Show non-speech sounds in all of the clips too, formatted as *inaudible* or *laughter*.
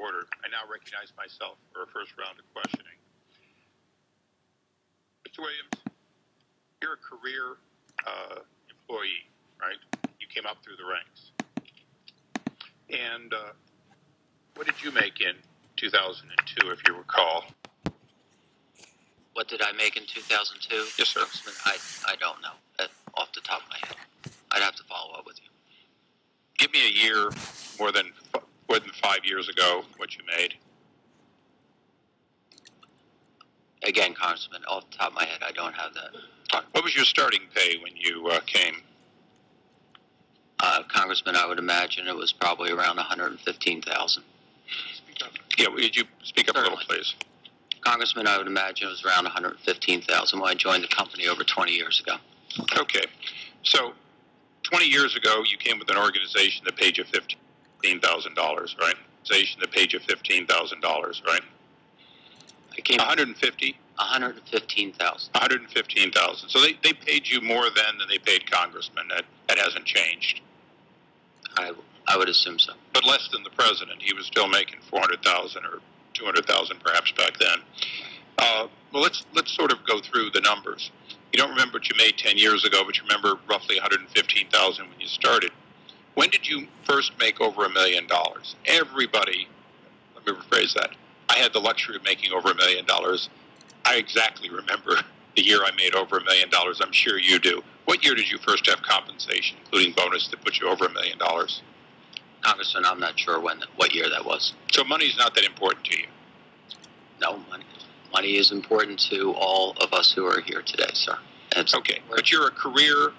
order. I now recognize myself for a first round of questioning. Mr. Williams, you're a career uh, employee, right? You came up through the ranks. And uh, what did you make in 2002, if you recall? What did I make in 2002? Yes, sir. I, I don't know off the top of my head. I'd have to follow up with you. Give me a year more than more than five years ago. What you made? Again, Congressman, off the top of my head, I don't have that. What was your starting pay when you uh, came? Uh, Congressman, I would imagine it was probably around 115,000. Yeah, would you speak up a little, please? Congressman, I would imagine it was around 115,000 when I joined the company over 20 years ago. Okay. So, 20 years ago, you came with an organization that paid you $15,000, right? Organization that paid you $15,000, right? I came 150, 115,000. 115,000. So they, they paid you more then than they paid congressmen. That, that hasn't changed. I, I would assume so. But less than the president. He was still making 400,000 or 200,000 perhaps back then. Uh, well, let's, let's sort of go through the numbers. You don't remember what you made 10 years ago, but you remember roughly 115,000 when you started. When did you first make over a million dollars? Everybody, let me rephrase that. I had the luxury of making over a million dollars. I exactly remember *laughs* the year I made over a million dollars. I'm sure you do. What year did you first have compensation, including bonus, that put you over a million dollars? Congressman, I'm not sure when, what year that was. So money's not that important to you. No, money, money is important to all of us who are here today, sir. It's Okay, but you're a career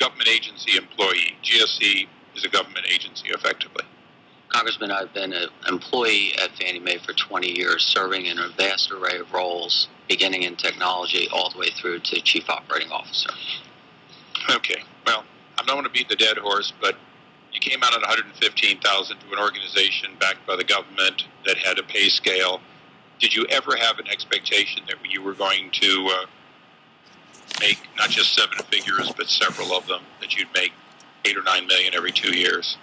government agency employee. GSE is a government agency, effectively. Congressman, I've been an employee at Fannie Mae for 20 years, serving in a vast array of roles, beginning in technology all the way through to Chief Operating Officer. Okay, well, I'm not going to beat the dead horse, but you came out at 115,000 to an organization backed by the government that had a pay scale. Did you ever have an expectation that you were going to uh, make not just seven figures, but several of them? That you'd make eight or nine million every two years?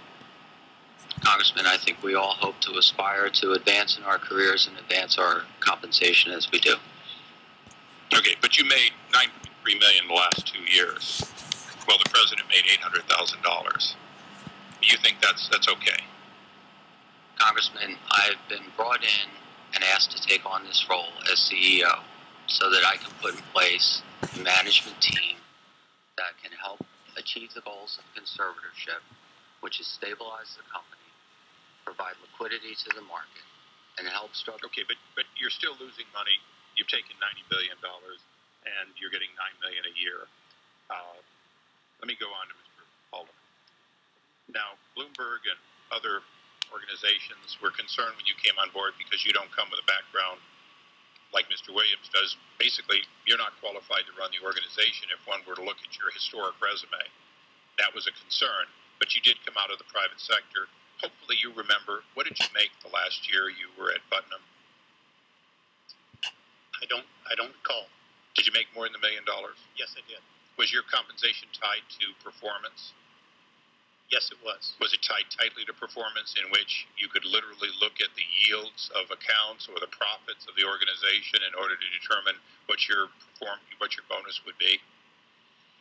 Congressman, I think we all hope to aspire to advance in our careers and advance our compensation as we do. Okay, but you made 9.3 million the last two years. Well, the president made $800,000. Do you think that's that's okay? Congressman, I've been brought in and asked to take on this role as CEO so that I can put in place a management team that can help achieve the goals of conservatorship, which is stabilize the company, provide liquidity to the market, and help structure. Okay, but but you're still losing money. You've taken 90 billion dollars, and you're getting nine million a year. Uh, let me go on to Mr. Haldeman. Now, Bloomberg and other organizations were concerned when you came on board because you don't come with a background Mr. Williams does. Basically, you're not qualified to run the organization if one were to look at your historic resume. That was a concern, but you did come out of the private sector. Hopefully, you remember what did you make the last year you were at Putnam? I don't, I don't recall. Did you make more than a million dollars? Yes, I did. Was your compensation tied to performance? Yes, it was. Was it tied tightly to performance in which you could literally look at the yields of accounts or the profits of the organization in order to determine what your perform what your bonus would be?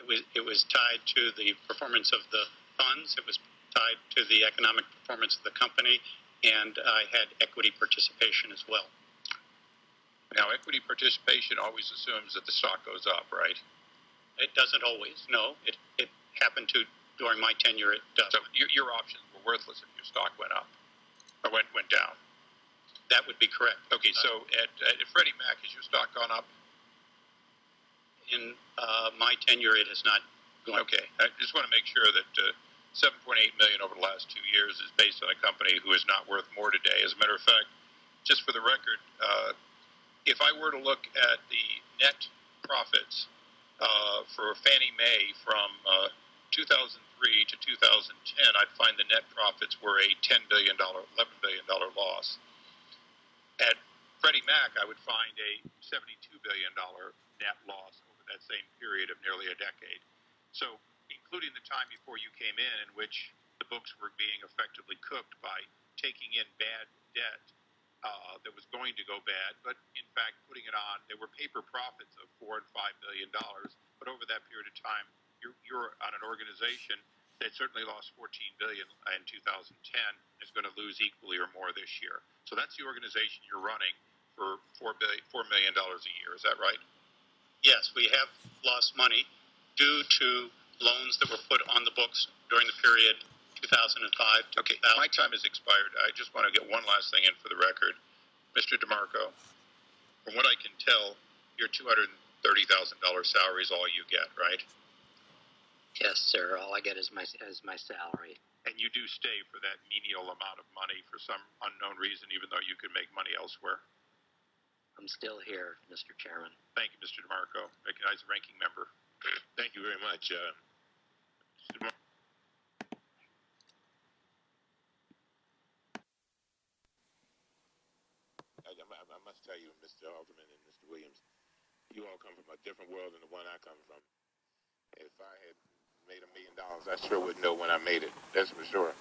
It was, it was tied to the performance of the funds. It was tied to the economic performance of the company, and I had equity participation as well. Now, equity participation always assumes that the stock goes up, right? It doesn't always. No, it, it happened to during my tenure. It does. So your, your options were worthless if your stock went up or went went down. that would be correct. Okay, so at, at Freddie Mac, has your stock gone up? In uh, my tenure, it has not gone. Okay, I just want to make sure that uh, 7.8 million over the last two years is based on a company who is not worth more today. As a matter of fact, just for the record, uh, if I were to look at the net profits uh, for Fannie Mae from uh, 2003 to 2010, I'd find the net profits were a 10 billion dollar, 11 billion dollar loss. At Freddie Mac, I would find a 72 billion dollar net loss over that same period of nearly a decade. So, including the time before you came in, in which the books were being effectively cooked by taking in bad debt uh, that was going to go bad, but in fact, putting it on, there were paper profits of four and five billion dollars, But over that period of time, you're, you're on an organization that certainly lost 14 billion in 2010 is going to lose equally or more this year. So that's the organization you're running for four billion, four million dollars a year. Is that right? Yes, we have lost money due to loans that were put on the books during the period 2005 to Okay, 2000. my time has expired. I just want to get one last thing in for the record. Mr. DeMarco, from what I can tell, your $230,000 salary is all you get, right? Yes, sir. All I get is my is my salary. And you do stay for that menial amount of money for some unknown reason, even though you could make money elsewhere. I'm still here, Mr. Chairman. Thank you, Mr. DeMarco. Recognize the ranking member. Thank you very much. Uh, Mr. I, I- I must tell you, Mr. Alderman and Mr. Williams, you all come from a different world than the one I come from. If I had made a million dollars, I sure would know when I made it. That's for sure.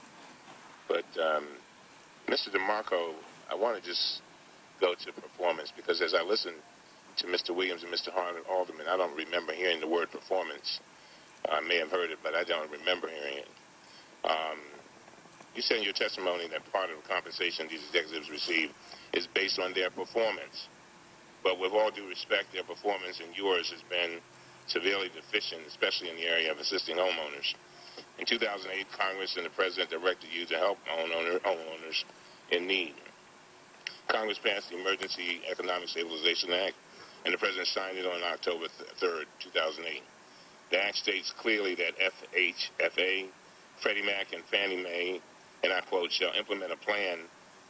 But um, Mr. DeMarco, I want to just go to performance because as I listen to Mr. Williams and Mr. Hard- Alderman, I don't remember hearing the word performance. I may have heard it, but I don't remember hearing it. Um, you said in your testimony that part of the compensation these executives receive is based on their performance. But with all due respect, their performance and yours has been severely deficient, especially in the area of assisting homeowners. In 2008, Congress and the President directed you to help homeowner, homeowners in need. Congress passed the Emergency Economic Stabilization Act, and the President signed it on October 3, 2008. The Act states clearly that FHFA, Freddie Mac, and Fannie Mae, and I quote, shall implement a plan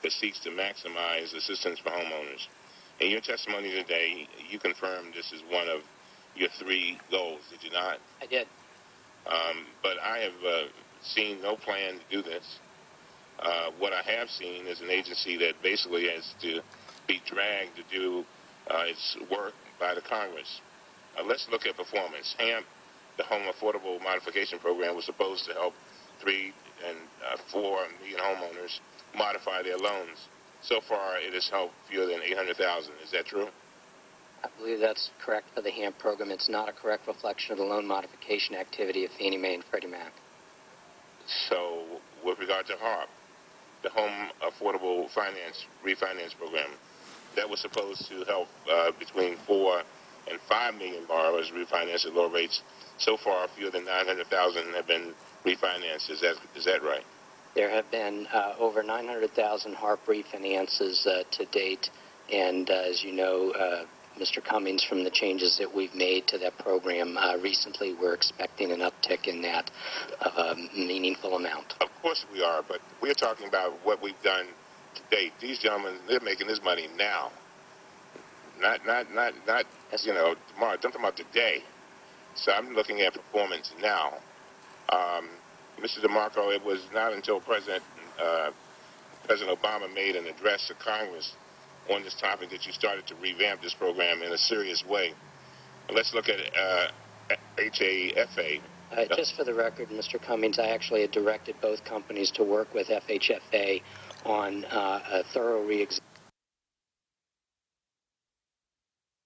that seeks to maximize assistance for homeowners. In your testimony today, you confirmed this is one of your three goals, did you not? I did. Um, but I have uh, seen no plan to do this. Uh, what I have seen is an agency that basically has to be dragged to do uh, its work by the Congress. Uh, let's look at performance. HAMP, the Home Affordable Modification Program, was supposed to help three and uh, four million homeowners modify their loans. So far, it has helped fewer than 800,000. Is that true? I believe that's correct for the HAMP program. It's not a correct reflection of the loan modification activity of Fannie Mae and Freddie Mac. So, with regard to HARP, the Home Affordable Finance Refinance Program, that was supposed to help uh, between four and five million borrowers refinance at low rates. So far, fewer than 900,000 have been refinanced. Is that is that right? There have been uh, over 900,000 HARP refinances uh, to date, and uh, as you know, uh, Mr. Cummings, from the changes that we've made to that program uh, recently, we're expecting an uptick in that of a meaningful amount. Of course we are, but we're talking about what we've done to date. These gentlemen, they're making this money now. Not, not, not, not. Yes, You know, tomorrow. I'm talking about today. So I'm looking at performance now. Um, Mr. DeMarco, it was not until President uh, President Obama made an address to Congress on this topic that you started to revamp this program in a serious way. Let's look at uh, HAFA. Uh, just for the record, Mr. Cummings, I actually had directed both companies to work with FHFA on uh, a thorough re